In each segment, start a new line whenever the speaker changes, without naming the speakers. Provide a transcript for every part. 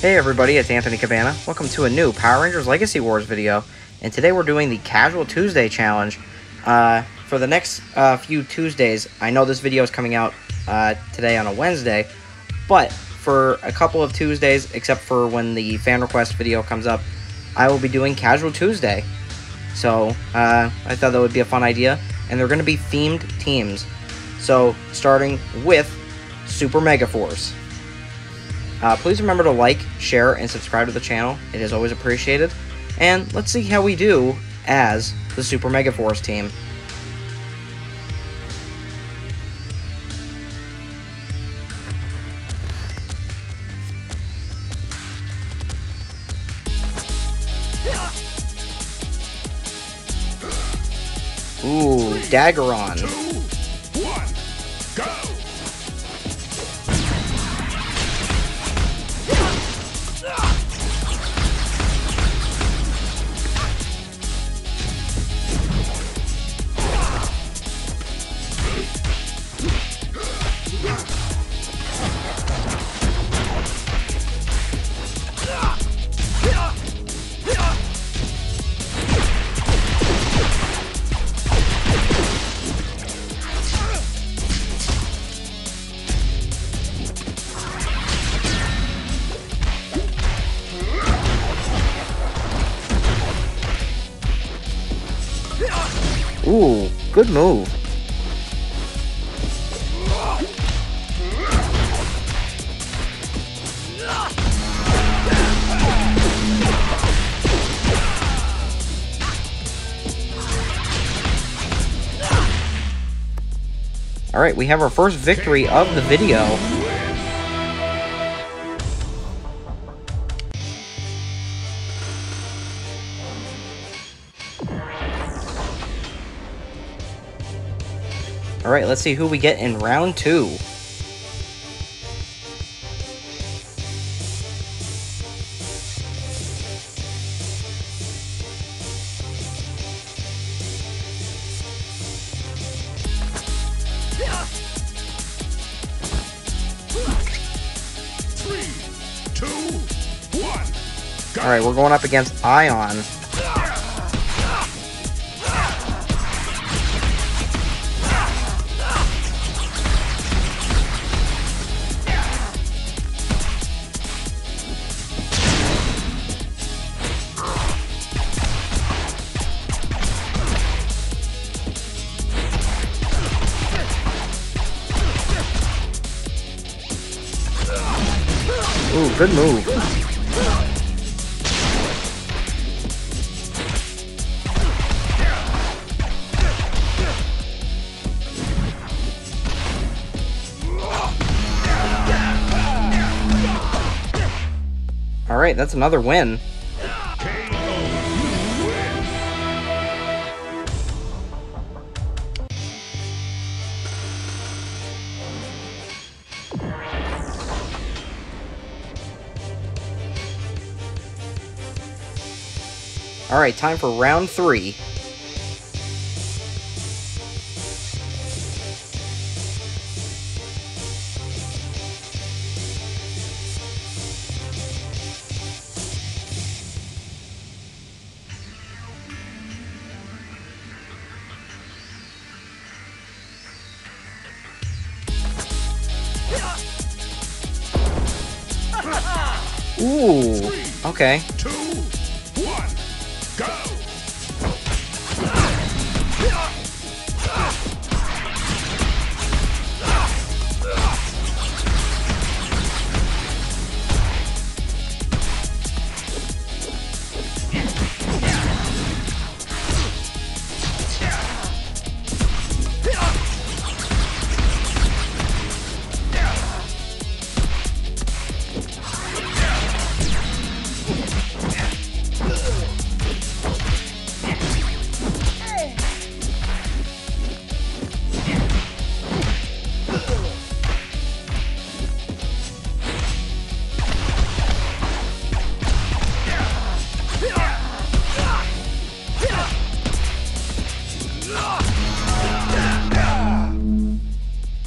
Hey everybody, it's Anthony Kabana. Welcome to a new Power Rangers Legacy Wars video. And today we're doing the Casual Tuesday Challenge. Uh, for the next uh, few Tuesdays, I know this video is coming out uh, today on a Wednesday, but for a couple of Tuesdays, except for when the fan request video comes up, I will be doing Casual Tuesday. So, uh, I thought that would be a fun idea. And they're going to be themed teams. So, starting with Super Megaforce. Uh, please remember to like, share, and subscribe to the channel. It is always appreciated. And let's see how we do as the Super Megaforce team. Ooh, Daggeron. Ooh, good move. Alright, we have our first victory of the video. Alright, let's see who we get in round two.
Three, two, one, All
right, we're going up against Ion. Good move. Alright, that's another win. Alright, time for round three. Ooh, okay.
Two,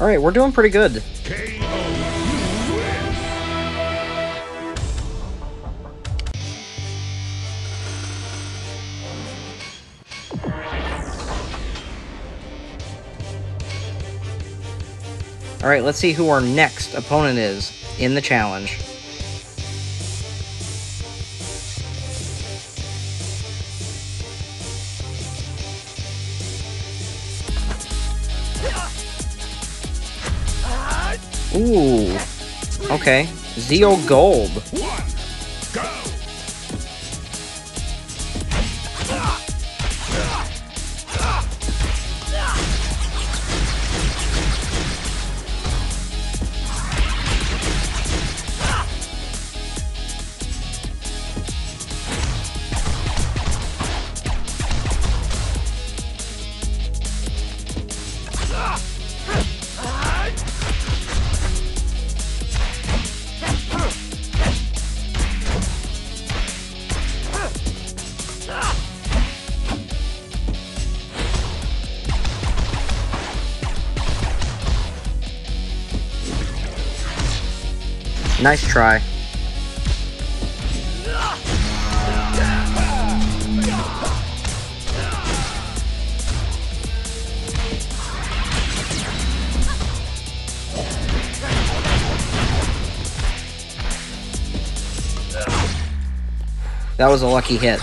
Alright, we're doing pretty good. Alright, let's see who our next opponent is in the challenge. Ooh. Okay. Zeo Gold. Nice try. That was a lucky hit.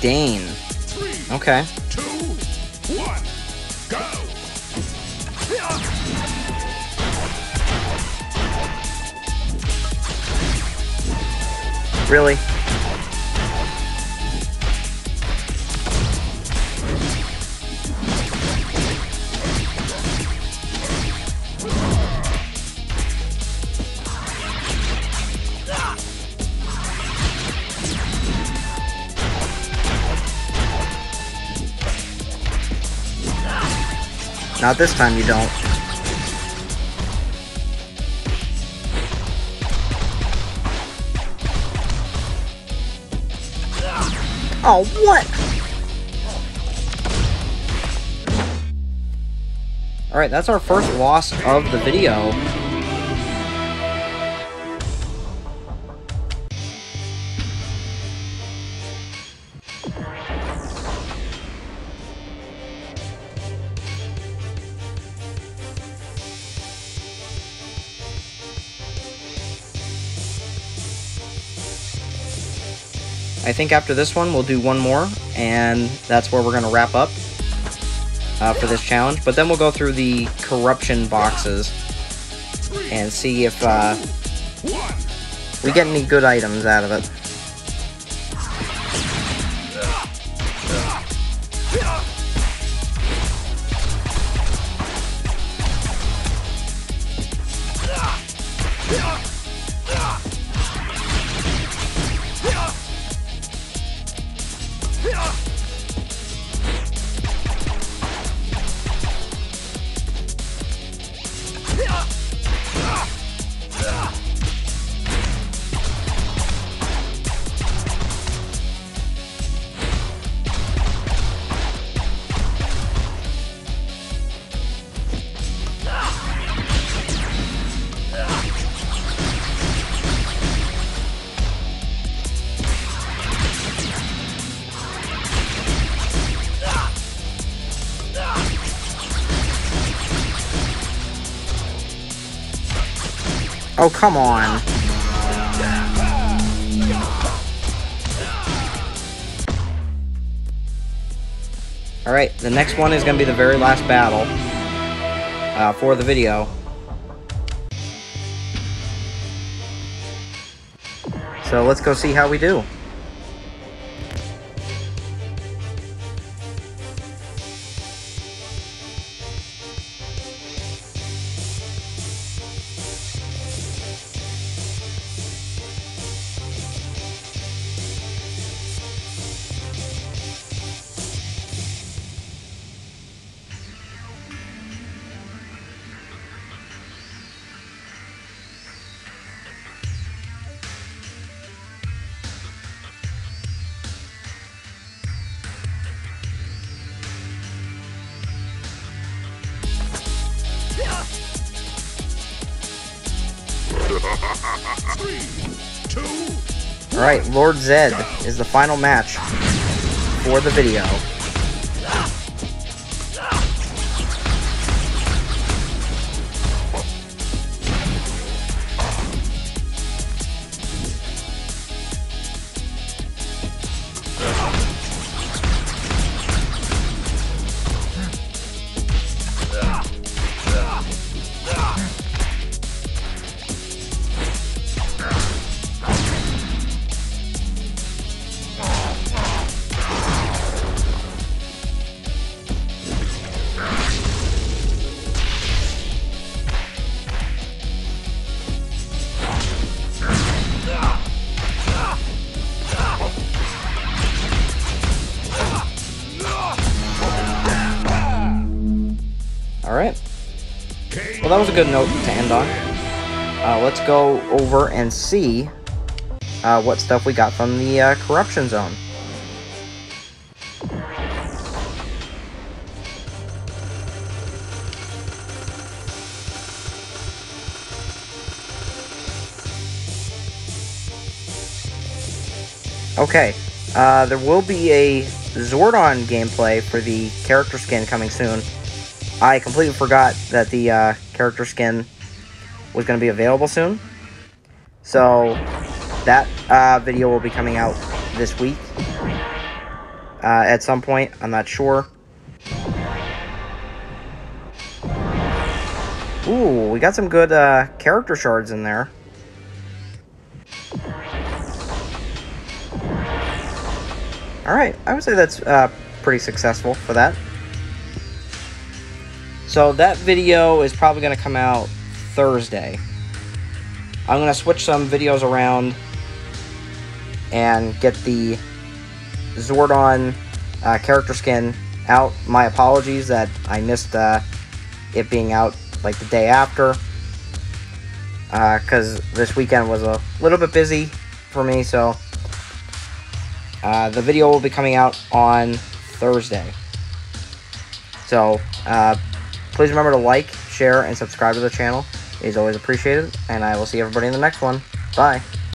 Dane. Okay. Really? Not this time you don't. Oh, what? Alright, that's our first loss of the video. I think after this one, we'll do one more, and that's where we're going to wrap up uh, for this challenge. But then we'll go through the corruption boxes and see if uh, we get any good items out of it. Oh, come on. Alright, the next one is going to be the very last battle uh, for the video. So let's go see how we do.
Three, two,
Alright, Lord Zedd is the final match for the video. Alright. Well, that was a good note to end on. Uh, let's go over and see uh, what stuff we got from the uh, corruption zone. Okay, uh, there will be a Zordon gameplay for the character skin coming soon. I completely forgot that the uh, character skin was going to be available soon. So, that uh, video will be coming out this week. Uh, at some point, I'm not sure. Ooh, we got some good uh, character shards in there. Alright, I would say that's uh, pretty successful for that. So that video is probably going to come out Thursday. I'm going to switch some videos around and get the Zordon uh, character skin out. My apologies that I missed uh, it being out like the day after. Because uh, this weekend was a little bit busy for me, so uh, the video will be coming out on Thursday. So, uh, please remember to like, share, and subscribe to the channel. It is always appreciated, and I will see everybody in the next one. Bye.